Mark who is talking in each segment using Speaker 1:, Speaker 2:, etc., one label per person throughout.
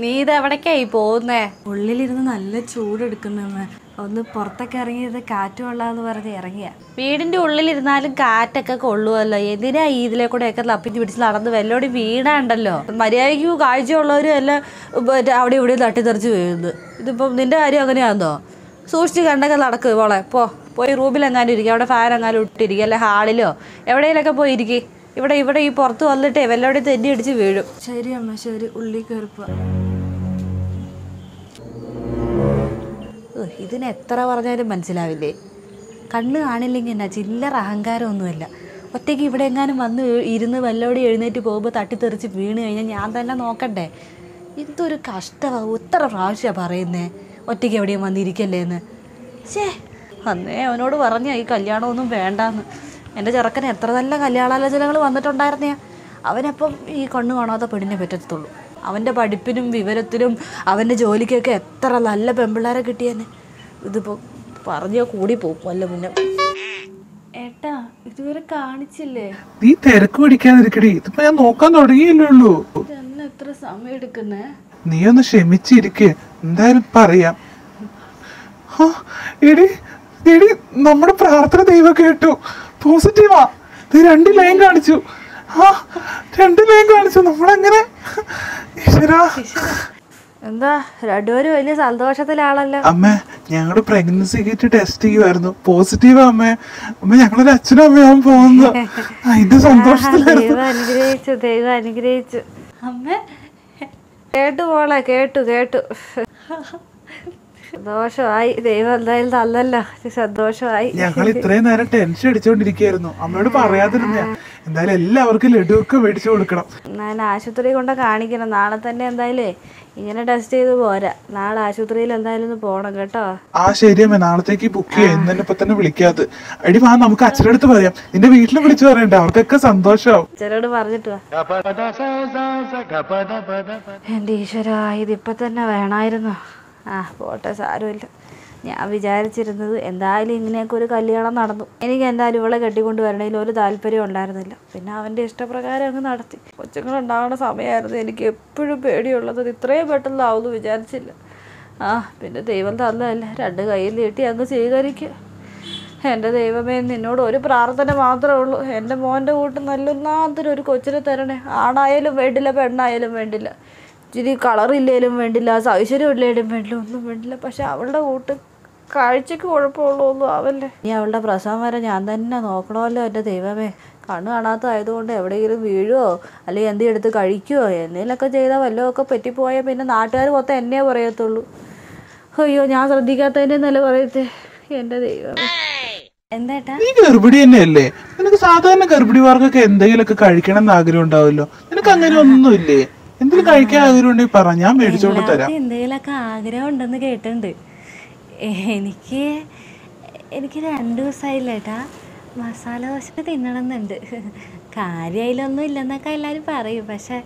Speaker 1: നീ ഇത് എവിടേക്കായി പോകുന്നേ?
Speaker 2: ഉള്ളിലിരുന്ന് നല്ല ചൂടെടുക്കുന്നമ്മ ഒന്ന് പുറത്തൊക്കെ ഇറങ്ങിയത് കാറ്റ് കൊള്ളാന്ന് പറഞ്ഞ് ഇറങ്ങിയ.
Speaker 1: വീടിന്റെ ഉള്ളിലിരുന്നാലും കാറ്റൊക്കെ കൊള്ളുമല്ലോ എന്തിനാ ഈ ഇതിലെ കൂടെയൊക്കെ തപ്പിച്ച് പിടിച്ച് നടന്ന് വല്ലോടി വീടാണ്ടല്ലോ മര്യാദയ്ക്ക് കാഴ്ചയുള്ളവരും എല്ലാം അവിടെ ഇവിടെ തട്ടിത്തെറിച്ച് വീഴുന്നത് ഇതിപ്പം നിന്റെ കാര്യം അങ്ങനെയാണെന്നോ സൂക്ഷിച്ച് കണ്ടൊക്കെ നടക്ക് മോളെ. പോ. പോയി റൂമിലെങ്ങാനും ഇരിക്കുക അവിടെ ഫാൻ എങ്ങാനും ഇട്ടിരിക്കുക അല്ലെ ഹാളിലോ? എവിടെയെങ്കിലൊക്കെ പോയി ഇരിക്കുക ഇവിടെ ഇവിടെ ഈ പുറത്ത് വന്നിട്ടേ വല്ലോടെ തെന്നി അടിച്ച് വീഴും.
Speaker 2: ശരി അമ്മ ശരി. ഉള്ളി കയറിപ്പോ.
Speaker 1: ഇതിന് എത്ര പറഞ്ഞാലും മനസ്സിലാവില്ലേ? കണ്ണ് കാണില്ലെങ്കിൽ എന്നാ ചില്ലറ അഹങ്കാരമൊന്നുമല്ല. ഒറ്റയ്ക്ക് ഇവിടെ എങ്ങാനും വന്ന് ഇരുന്ന് വല്ലോടെ എഴുന്നേറ്റ് പോകുമ്പോൾ തട്ടിത്തെറിച്ച് വീണ് കഴിഞ്ഞാൽ ഞാൻ തന്നെ നോക്കണ്ടേ? എന്തൊരു കഷ്ടമാണ് എത്ര പ്രാവശ്യമാണ് പറയുന്നേ. ഒറ്റയ്ക്ക് എവിടെയും വന്നിരിക്കല്ലേ എന്ന് ശേ അന്നേ അവനോട് പറഞ്ഞ ഈ കല്യാണമൊന്നും വേണ്ടാന്ന്. എന്റെ ചെറുക്കന് എത്ര നല്ല കല്യാണാലോചനകൾ വന്നിട്ടുണ്ടായിരുന്നേ അവനപ്പം ഈ കണ്ണു കാണാത്ത പെണ്ണിനെ പറ്റത്തുള്ളൂ. അവന്റെ പഠിപ്പിനും വിവരത്തിനും അവന്റെ ജോലിക്കൊക്കെ എത്ര നല്ല പെമ്പിള്ളേരെ കിട്ടിയെന്നെ. ഇതിപ്പോൾ പറഞ്ഞോ കൂടി പോകും വല്ല മുന്നേ
Speaker 2: ഏട്ടാ ഇതുവരെ കാണിച്ചില്ലേ?
Speaker 3: നീ തിരക്ക് പിടിക്കാതിരിക്കടി. ഇതിപ്പോ ഞാൻ നോക്കാൻ
Speaker 2: തുടങ്ങിയില്ലുള്ളൂ എത്ര സമയം എടുക്കുന്നേ?
Speaker 3: നീ ഒന്ന് ക്ഷമിച്ചിരിക്കെ. എന്തായാലും പറയാം. എടി എടി നമ്മുടെ പ്രാർത്ഥന ദൈവം കേട്ടു. പോസിറ്റീവാ. നീ രണ്ട് ലൈൻ കാണിച്ചു. ആ രണ്ട് ലൈൻ കാണിച്ചു. നമ്മളെങ്ങനെ? ഈശ്വരാ.
Speaker 1: എന്താ രണ്ടുപേരും വലിയ സന്തോഷത്തിലാണല്ലോ.
Speaker 3: അമ്മ ഞങ്ങളുടെ പ്രഗ്നൻസി കിറ്റ് ടെസ്റ്റ് ചെയ്യുമായിരുന്നു പോസിറ്റീവ് അമ്മ. അമ്മ ഞങ്ങളൊരു അച്ഛനും അമ്മയാവാൻ പോകുന്നു. അതിന്റെ സന്തോഷത്തിലായിരുന്നു.
Speaker 1: അനുഗ്രഹിച്ചു ദൈവം അനുഗ്രഹിച്ചു.
Speaker 2: അമ്മ.
Speaker 1: കേട്ടു പോളെ കേട്ടു കേട്ടു. സന്തോഷമായി ദൈവം എന്തായാലും തന്നല്ലോ സന്തോഷമായി
Speaker 3: ഞങ്ങൾ ഇത്രയും നേരം ടെൻഷൻ അടിച്ചോണ്ടിരിക്കുകയായിരുന്നു അമ്മയോട് പറയാതിരുന്ന എന്തായാലും എല്ലാവർക്കും ലഡുവൊക്കെ മേടിച്ചു കൊടുക്കണം
Speaker 1: ഞാൻ ആശുപത്രി കൊണ്ട് കാണിക്കണം നാളെ തന്നെ എന്തായാലും ഇങ്ങനെ ടെസ്റ്റ് ചെയ്ത് പോരാ നാളെ ആശുപത്രിയിൽ എന്തായാലും ഒന്ന് പോണം കേട്ടോ
Speaker 3: ആ ശരി അമ്മ നാളത്തേക്ക് ബുക്ക് ചെയ്യാം ഇന്ന് തന്നെ ഇപ്പൊ തന്നെ വിളിക്കാത് അടി വാ നമുക്ക് അച്ഛന്റെ അടുത്ത് പറയാം നിന്റെ വീട്ടിൽ വിളിച്ചു പറയണ്ട അവർക്കൊക്കെ സന്തോഷമാവും
Speaker 1: അച്ഛനോട് പറഞ്ഞിട്ട് വാ എന്റെ ഈശ്വര ഇതിപ്പൊ തന്നെ വേണമായിരുന്നു ആ പോട്ടെ സാരമില്ല. ഞാൻ വിചാരിച്ചിരുന്നത് എന്തായാലും ഇങ്ങനെയൊക്കെ ഒരു കല്യാണം നടന്നു. എനിക്ക് എന്തായാലും ഇവളെ കെട്ടിക്കൊണ്ട് വരണതിൽ ഒരു താല്പര്യം ഉണ്ടായിരുന്നില്ല. പിന്നെ അവന്റെ ഇഷ്ടപ്രകാരം അങ്ങ് നടത്തി. കൊച്ചുങ്ങളുണ്ടാവുന്ന സമയമായിരുന്നു എനിക്ക് എപ്പോഴും പേടിയുള്ളത്. ഇത് ഇത്രയും പെട്ടെന്നാവുമെന്ന് വിചാരിച്ചില്ല. ആ പിന്നെ ദൈവം തന്നതല്ല. രണ്ട് കയ്യിൽ നീട്ടി അങ്ങ് സ്വീകരിക്കുക എന്റെ ദൈവമേ നിന്നോട് ഒരു പ്രാർത്ഥന മാത്രമേ ഉള്ളൂ. എന്റെ മോന്റെ കൂട്ട് നല്ലൊന്നാത്തൊരു ഒരു കൊച്ചിനെ തരണേ. ആണായാലും വേണ്ടില്ല പെണ്ണായാലും വേണ്ടില്ല. ഇച്ചിരി കളറില്ലേലും വേണ്ടില്ല സൗശര്യം ഇല്ലേലും വേണ്ടില്ല ഒന്നും വേണ്ടില്ല. പക്ഷെ അവളുടെ കൂട്ട് കാഴ്ചക്ക് കുഴപ്പമുള്ളൂ ഒന്നും ആവല്ലേ? ഇനി അവളുടെ പ്രസവം വരെ ഞാൻ തന്നെ നോക്കണമല്ലോ എന്റെ ദൈവമേ. കണ്ണ് കാണാത്തതായതുകൊണ്ട് എവിടെയെങ്കിലും വീഴുവോ അല്ലെങ്കിൽ എന്തെങ്കിലും എടുത്ത് കഴിക്കുവോ എന്തെങ്കിലുമൊക്കെ ചെയ്താൽ വല്ലതൊക്കെ പറ്റിപ്പോയാൽ പിന്നെ നാട്ടുകാർ മൊത്തം എന്നെ പറയത്തുള്ളൂ. അയ്യോ ഞാൻ ശ്രദ്ധിക്കാത്തതിന്റെ നില പറയത്തെ? എന്റെ ദൈവമേ.
Speaker 2: എന്താ
Speaker 3: ഗർഭിണി തന്നെയല്ലേ? നിനക്ക് സാധാരണ ഗർഭിണിമാർക്കൊക്കെ എന്തെങ്കിലുമൊക്കെ കഴിക്കണം എന്ന് ആഗ്രഹം ഉണ്ടാവുമല്ലോ. നിനക്ക് അങ്ങനെ ഒന്നുമില്ലേ? എന്തെങ്കിലും കഴിക്കാൻ ആഗ്രഹം ഉണ്ടെങ്കിൽ പറ. ഞാൻ മേടിച്ചോണ്ട് തരാം.
Speaker 2: എന്തെങ്കിലുമൊക്കെ ആഗ്രഹം ഉണ്ടെന്ന് കേട്ടിട്ടുണ്ട് എനിക്ക് എനിക്ക് രണ്ട് ദിവസമായില്ല ഏട്ടാ. മസാല ദോശ തിന്നണമെന്നുണ്ട്. കാര്യമായാലൊന്നും ഇല്ലെന്നൊക്കെ എല്ലാവരും പറയും. പക്ഷെ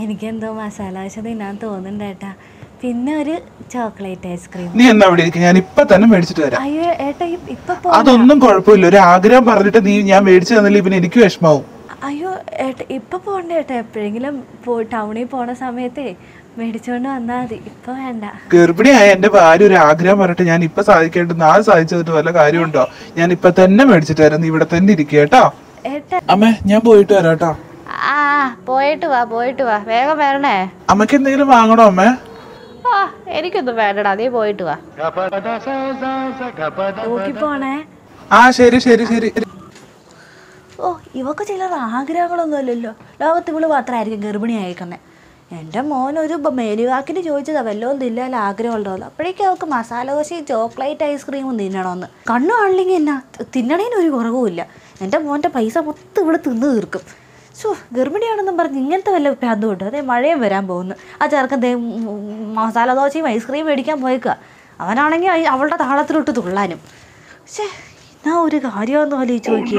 Speaker 2: എനിക്കെന്തോ മസാല ദോശ തിന്നാൻ തോന്നുന്നുണ്ടേട്ടാ പിന്നെ ഒരു ചോക്ലേറ്റ് ഐസ്ക്രീം.
Speaker 3: നീ എന്നാ അവിടെ ഇരിക്കും ഞാൻ ഇപ്പൊ തന്നെ മേടിച്ചിട്ട് തരാം
Speaker 2: അയ്യോ ഏട്ടാ ഇപ്പൊ
Speaker 3: അതൊന്നും കുഴപ്പമില്ല. ഒരു ആഗ്രഹം പറഞ്ഞിട്ട് നീ ഞാൻ മേടിച്ചു തന്നില്ല പിന്നെ എനിക്ക് വിഷമാവും
Speaker 2: അയ്യോ ഏട്ടാ ഇപ്പം പോകണ്ട ഏട്ടാ? എപ്പോഴെങ്കിലും പോ ടൗണിൽ പോണ സമയത്തേ മേടിച്ചോണ്ട് വന്നാൽ മതി. ഇപ്പൊ വേണ്ട.
Speaker 3: ഗർഭിണിയായ എന്റെ ഭാര്യ ഒരു ആഗ്രഹം പറഞ്ഞിട്ട് ഞാൻ ഇപ്പൊ സാധിക്കേണ്ടത് ആ സാധിച്ചതിട്ട് വല്ല കാര്യമുണ്ടോ? ഞാൻ ഇപ്പൊ തന്നെ മേടിച്ചിട്ട് തരാം നീ ഇവിടെ തന്നെ ഇരിക്കുക കേട്ടോ.
Speaker 2: ഏട്ടാ.
Speaker 3: അമ്മേ ഞാൻ പോയിട്ട് വരാം കേട്ടോ.
Speaker 1: ആ പോയിട്ട് വാ പോയിട്ട് വാ. വേഗം വരണേ.
Speaker 3: അമ്മയ്ക്ക് എന്തെങ്കിലും വാങ്ങണോ അമ്മേ?
Speaker 1: ആ എനിക്കൊന്നും വേണ്ടടാ. നീ പോയിട്ട് വാ.
Speaker 2: നോക്കി പോണേ.
Speaker 3: ആ ശരി ശരി ശരി.
Speaker 2: ഇവക്ക് ചിലർ ആഗ്രഹങ്ങളൊന്നും അല്ലല്ലോ. ലോകത്ത് ഇവൾ മാത്രമായിരിക്കും ഗർഭിണി അയക്കുന്നത് എന്റെ മോൻ ഒരു മേലുവാക്കിന് ചോദിച്ചതാ വല്ലതും തിന്നാൻ ആഗ്രഹമുണ്ടോ അപ്പോഴേക്കും അവൾക്ക് മസാല ദോശയും ചോക്ലേറ്റ് ഐസ്ക്രീമും തിന്നണമെന്ന്. കണ്ണു കാണില്ലെങ്കിൽ എന്നാ തിന്നണേന് ഒരു കുറവുമില്ല. എന്റെ മോന്റെ പൈസ മൊത്തം ഇവിടെ തിന്ന് തീർക്കും. ഷോ ഗർഭിണിയാണെന്നും പറഞ്ഞ് ഇങ്ങനത്തെ വല്ല പ്രാന്തം ഉണ്ട് അതേ മഴയും വരാൻ പോകുന്നു. ആ ചെറുക്കൻ ദേ മസാല ദോശയും ഐസ്ക്രീം മേടിക്കാൻ പോയേക്കുക അവനാണെങ്കിൽ അവളുടെ താളത്തിലോട്ട് തുള്ളാനും. പക്ഷേ
Speaker 1: ഞാൻ ഒരു കാര്യമാണെന്ന് ആലോചിച്ച് നോക്കി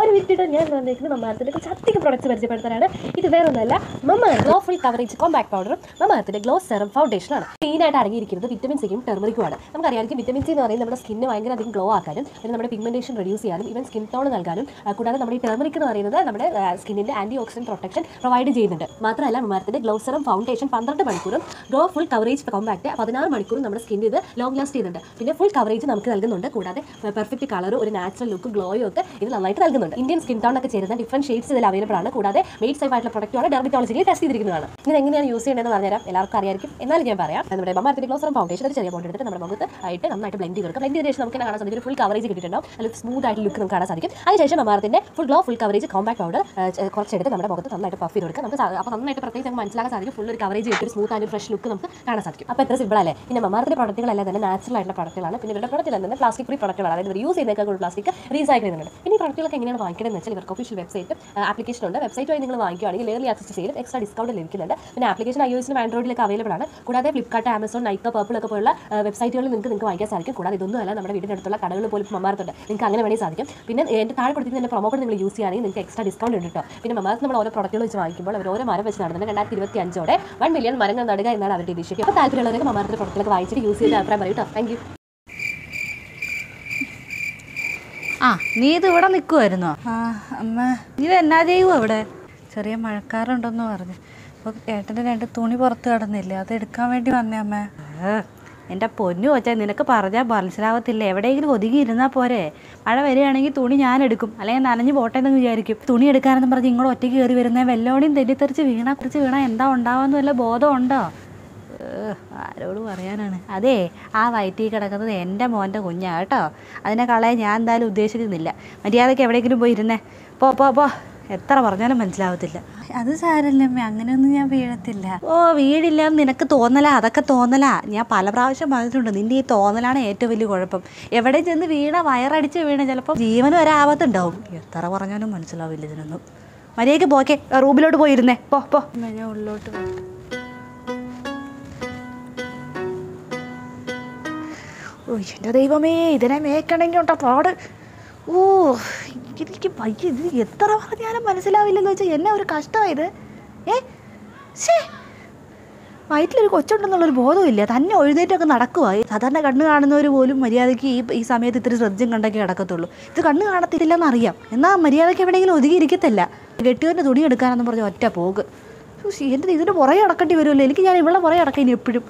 Speaker 4: ഒരു മിനിറ്റ് ഞാൻ വന്നിരിക്കുന്നത് മമ്മാരത്തിന്റെ കുറച്ച് അധികം പ്രൊഡക്ട്സ് പരിചയപ്പെടുത്താനാണ്. ഇത് വേറൊന്നുമല്ല മമ്മ ഗ്ലോ ഫുൾ കവറേജ് കോമ്പാക്ട് പൗഡറും മമ്മാരത്തിന്റെ ഗ്ലോ സെറം ഫൗണ്ടേഷനാണ് മെയിനായിട്ട് അടങ്ങിയിരിക്കുന്നത് വിറ്റമിൻ സിയും ടെർമറിക്കുമാണ് നമുക്കറിയാമായിരിക്കും വിറ്റമിൻ സി എന്ന് പറയുന്നത് നമ്മുടെ സ്കിന്ന് ഭയങ്കര അധികം ഗ്ലോ ആക്കാനും പിന്നെ നമ്മുടെ പിഗ്മെന്റേഷൻ റെഡ്യൂസ് ചെയ്യാനും ഇവൻ സ്കിൻ ടോൺ നൽകാനും കൂടാതെ നമ്മുടെ ഈ ടെർമറിക് എന്ന് പറയുന്നത് നമ്മുടെ സ്കിന്നിന്റെ ആന്റി ഓക്സിഡന്റ് പ്രൊട്ടക്ഷൻ പ്രൊവൈഡ് ചെയ്യുന്നുണ്ട്. മാത്രമല്ല മമ്മാരത്തിന്റെ ഗ്ലോ സെറം ഫൗണ്ടേഷൻ പന്ത്രണ്ട് മണിക്കൂറും ഗ്ലോ ഫുൾ കവറേജ് കോമ്പാക്ട് പതിനാറ് മണിക്കൂറും നമ്മുടെ സ്കിന്നിൽ ഇത് ലോങ് ലാസ്റ്റ് ചെയ്യുന്നുണ്ട്. പിന്നെ ഫുൾ കവറേജ് നമുക്ക് നൽകുന്നുണ്ട് കൂടാതെ പെർഫെക്റ്റ് കളറും ഒരു നാച്ചുറൽ ലുക്ക് ഗ്ലോയും ഒക്കെ ഇത് നന്നായിട്ട് നൽകുന്നുണ്ട്. ഇന്ത്യൻ സ്കിൻ ടോൺ ഒക്കെ ചേരുന്ന ഡിഫറെന്റ് ഷെയ്ഡ്സ് ഇതിൽ അവൈലബിൾ ആണ്. കൂടാതെ മെയ്ഡ് സേഫ് ആയിട്ടുള്ള പ്രൊഡക്റ്റാണ് ഡെർമിറ്റോളജിയിൽ ടെസ്റ്റ് ചെയ്തിരിക്കുന്നതാണ്. ഇത് എങ്ങനെയാണ് യൂസ് ചെയ്യേണ്ടതെന്ന് പറഞ്ഞുതരാം. എല്ലാവർക്കും അറിയായിരിക്കും. എന്നാലും ഞാൻ പറയാം. നമ്മുടെ മമ്മാർത്തിന്റെ ഗ്ലോസറും ഫൗണ്ടേഷൻ ഒരു ചെറിയ എടുത്തിട്ട് നമ്മുടെ മുഖത്ത് ആയിട്ട് നന്നായിട്ട് ബ്ലെൻഡ് ചെയ്ത് കൊടുക്കാം. ബ്ലെൻഡ് ചെയ്ത ശേഷം നമുക്ക് കാണാൻ സാധിക്കും ഫുൾ കവറേജ് കിട്ടിയിട്ടുണ്ടാവും. അല്ലെങ്കിൽ സ്മൂത്ത് ആയിട്ട് ലുക്ക് നമുക്ക് കാണാൻ സാധിക്കും. അതിനുശേഷം മമ്മാർത്തിന്റെ full glow full coverage compact powder കുറച്ചെടുത്ത് നമ്മുടെ മുഖത്ത് നന്നായിട്ട് പഫ് ചെയ്ത് കൊടുക്കുക നമുക്ക് അപ്പോൾ നന്നായിട്ട് പ്രത്യേകിച്ച് നമുക്ക് മനസ്സിലാക്കാൻ സാധിക്കും. ഫുൾ ഒരു കവറേജ് കിട്ടി ഒരു സ്മൂത്ത് ആൻഡ് ഫ്രഷ് ലുക്ക് നമുക്ക് കാണാൻ സാധിക്കും. അപ്പോൾ എത്ര സിമ്പിൾ അല്ലേ? പിന്നെ മമ്മാർത്തിന്റെ പ്രൊഡക്റ്റുകളെല്ലാം തന്നെ നാച്ചുറൽ ആയിട്ടുള്ള പ്രൊഡക്റ്റുകളാണ് പിന്നെ ഇവരുടെ പ്രൊഡക്റ്റിൽ തന്നെ പ്ലാസ്റ്റിക് ഫ്രീ പ്രൊഡക്റ്റുകളാണ് അതായത് യൂസ് കൂടുതൽ പ്ലാസ്റ്റിക് റീസൈക്കിൾ ചെയ്യുന്നുണ്ട്. പിന്നെ ഈ പ്രൊഡക്റ്റുകളൊക്കെ എങ്ങനെയാണ് വാങ്ങിക്കുന്നത് വെച്ചാൽ ഇവർക്ക് ഒഫീഷ്യൽ വെബ്സൈറ്റ് ആപ്ലിക്കേഷൻ ഉണ്ട്. വെബ്സൈറ്റ് വഴി നിങ്ങൾ വാങ്ങിക്കുകയാണെങ്കിൽ ലേർലി ആക്സസ് ചെയ്യും എക്സ്ട്രാ ഡിസ്കൗണ്ട് ലഭിക്കുന്നുണ്ട്. പിന്നെ ആപ്ലിക്കേഷൻ ഐ എസിനും ആൻഡ്രോയിഡിലൊക്കെ അവൈലബിൾ ആണ്. കൂടാതെ ഫ്ലിപ്കാർട്ട് ആമസോൺ നൈക്ക പർപ്പിൾ ഒക്കെ പോലുള്ള വെബ്സൈറ്റുകളിൽ നിങ്ങൾക്ക് നിങ്ങൾക്ക് വാങ്ങിക്കാൻ സാധിക്കും. കൂടാതെ ഇതൊന്നുമല്ല നമ്മുടെ വീടിന്റെ അടുത്തുള്ള കടകൾ പോലും മമ്മാർത്തുണ്ട്. നിങ്ങൾക്ക് അങ്ങനെ വേണമെങ്കിൽ സാധിക്കും. പിന്നെ എന്റെ താഴെ തന്നെ പ്രൊമോ കോഡ് നിങ്ങൾ യൂസ് ചെയ്യുകയാണെങ്കിൽ നിങ്ങൾക്ക് എക്സ്ട്രാ ഡിസ്കൗണ്ട് ഉണ്ട് കേട്ടോ പിന്നെ മമ്മാർത്ത് നമ്മൾ ഓരോ പ്രൊഡക്റ്റുകൾ വെച്ച് വാങ്ങിക്കുമ്പോൾ അവർ ഓരോ മരം വെച്ച് നടന്നത് രണ്ടായിരത്തി ഇരുപത്തി അഞ്ചോടെ വൺ മില്യൺ മരങ്ങൾ നടുക എന്നാണ് അവരുടെ ഇനിഷ്യേറ്റീവ് അപ്പോൾ താല്പര്യമുള്ളവരൊക്കെ മമ്മാർത്തിന്റെ പ്രൊഡക്റ്റുകളൊക്കെ വായിച്ചിട്ട് യൂസ് ചെയ്ത് അഭിപ്രായം പറയും കേട്ടോ താങ്ക്
Speaker 1: ആ നീ ഇത് ഇവിടെ നിൽക്കുമായിരുന്നോ
Speaker 5: ആ അമ്മ
Speaker 1: നീ എന്നാ ചെയ്യുമോ ഇവിടെ?
Speaker 5: ചെറിയ മഴക്കാറുണ്ടെന്ന് പറഞ്ഞു. അപ്പോൾ ഏട്ടന്റെ രണ്ട് തുണി പുറത്ത് കിടന്നില്ലേ അത് എടുക്കാൻ വേണ്ടി വന്നേ അമ്മ.
Speaker 1: എന്റെ പൊന്നു വെച്ചാൽ നിനക്ക് പറഞ്ഞാൽ മനസ്സിലാവത്തില്ല. എവിടെയെങ്കിലും ഒതുങ്ങി ഇരുന്നാൽ പോരെ. മഴ വരികയാണെങ്കിൽ തുണി ഞാൻ എടുക്കും. അല്ലെങ്കിൽ നനഞ്ഞു പോട്ടെ എന്ന് വിചാരിക്കും. തുണി എടുക്കാനെന്ന് പറഞ്ഞ് ഇങ്ങോട്ട് ഒറ്റയ്ക്ക് കയറി വരുന്ന വെല്ലോണിയും തെറ്റിത്തെറിച്ച് വീണാ കുറിച്ച് വീണാ എന്താ ഉണ്ടാവാന്ന് വല്ല ബോധമുണ്ടോ ആരോട് പറയാനാണ്? അതെ ആ വയറ്റിൽ കിടക്കുന്നത് എന്റെ മോന്റെ കുഞ്ഞാണ് കേട്ടോ. അതിനെ കളയാൻ ഞാൻ എന്തായാലും ഉദ്ദേശിക്കുന്നില്ല. മര്യാദയ്ക്ക് എവിടെയെങ്കിലും പോയി ഇരുന്നേ. പോ പോ പോ. എത്ര പറഞ്ഞാലും മനസ്സിലാവത്തില്ല.
Speaker 5: അത് സാരല്ല അമ്മ അങ്ങനെയൊന്നും ഞാൻ വീഴത്തില്ല.
Speaker 1: ഓ വീഴില്ല നിനക്ക് തോന്നലാ? അതൊക്കെ തോന്നലാ? ഞാൻ പല പ്രാവശ്യം പറഞ്ഞിട്ടുണ്ട് നിന്റെ ഈ തോന്നലാണ് ഏറ്റവും വലിയ കുഴപ്പം. എവിടെ ചെന്ന് വീണ വയറടിച്ച് വീണ ചിലപ്പോൾ ജീവൻ വരെ ആപത്തുണ്ടാവും എത്ര പറഞ്ഞാലും മനസ്സിലാവില്ല ഇതിനൊന്നും. മര്യാദയ്ക്ക് പോക്കെ റൂമിലോട്ട് പോയിരുന്നേ പോ പോ.
Speaker 5: ഞാൻ ഉള്ളിലോട്ട് വരട്ടെ.
Speaker 1: ഓ എന്റെ ദൈവമേ ഇതിനെ മേക്കണമെങ്കിൽ ഉണ്ടോ പാട്? ഓ എനിക്ക് വയ്യ ഇത് എത്ര പറഞ്ഞാലും മനസ്സിലാവില്ലെന്ന് വെച്ചാൽ എന്നെ ഒരു കഷ്ടമായത് ഏ ശേ വയറ്റിലൊരു കൊച്ചുണ്ടെന്നുള്ളൊരു ബോധമില്ല തന്നെ എഴുന്നേറ്റൊക്കെ നടക്കുക സാധാരണ കണ്ണ് കാണുന്നവർ പോലും മര്യാദയ്ക്ക് ഈ ഈ സമയത്ത് ഇത്തിരി ശ്രദ്ധയും കണ്ടൊക്കെ കിടക്കത്തുള്ളൂ. ഇത് കണ്ണ് കാണത്തില്ലെന്ന് അറിയാം. എന്നാൽ മര്യാദയ്ക്ക് എവിടെയെങ്കിലും ഒതുങ്ങിയിരിക്കത്തില്ല. കെട്ടുകാരന്റെ തുണി എടുക്കാനെന്ന് പറഞ്ഞ ഒറ്റ ശ്ശി, എന്റെ ഇതിന്റെ പുറകെ അടക്കേണ്ടി വരുമല്ലോ എനിക്ക് ഞാൻ ഇവിടെ പുറകെ അടക്കാൻ എപ്പോഴും.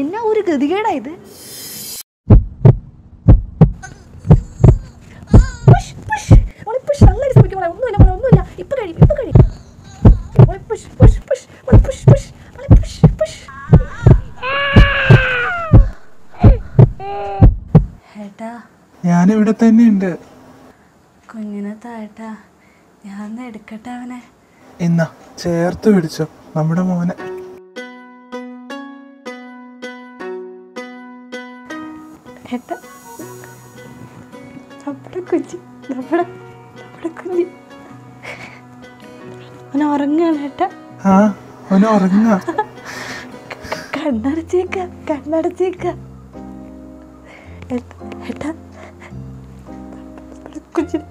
Speaker 1: എന്നാ ഒരു ഗതികേടാ ഇത്
Speaker 4: പുഷ് പുഷ് മോളെ പുഷ് നന്നായിട്ട് ശ്രമിക്കും മോളെ ഒന്നുമില്ല മോളെ ഒന്നുമില്ല ഇപ്പൊ കഴിയും ഇപ്പൊ കഴിയും മോളെ push push push push push
Speaker 5: ഏട്ടാ
Speaker 3: ഞാനിവിടെ തന്നെയുണ്ട്.
Speaker 5: കുഞ്ഞിനെ താഴട്ടാ. ഞാൻ എടുക്കട്ടെ അവനെ?
Speaker 3: ഇന്ന ചേർത്ത് പിടിച്ചോ നമ്മുടെ മോനെ.
Speaker 5: ഏട്ടാ നമ്മുടെ കുഞ്ഞ് നമ്മുടെ നമ്മുടെ കുഞ്ഞ്. അവൻ ഉറങ്ങുകയാണ് ഏട്ടാ.
Speaker 3: ആ? ഉറങ്ങാ
Speaker 5: കണ്ണടച്ചേക്ക കണ്ണടച്ചേക്ക. ഏട്ടാ ഏട്ടാ നമ്മുടെ കുഞ്ഞിന്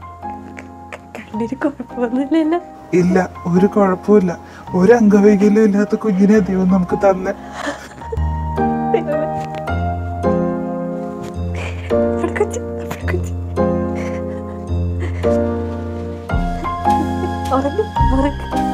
Speaker 5: കണ്ണിന് കുഴപ്പമൊന്നുമില്ലല്ലോ.
Speaker 3: ഇല്ല ഒരു കുഴപ്പമില്ല ഒരു അംഗവൈകല്യം ഇല്ലാത്ത കുഞ്ഞിനെ ദൈവം നമുക്ക് തന്നെ.
Speaker 5: ഉറങ്ങും ഉറങ്ങും.